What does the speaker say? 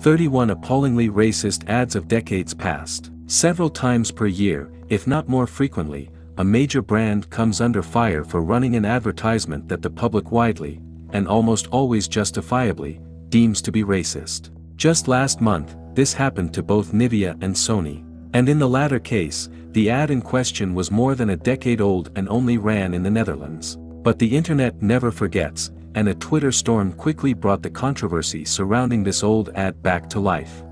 31 appallingly racist ads of decades past. Several times per year, if not more frequently, a major brand comes under fire for running an advertisement that the public widely, and almost always justifiably, deems to be racist. Just last month, this happened to both Nivea and Sony. And in the latter case, the ad in question was more than a decade old and only ran in the Netherlands. But the internet never forgets, and a Twitter storm quickly brought the controversy surrounding this old ad back to life.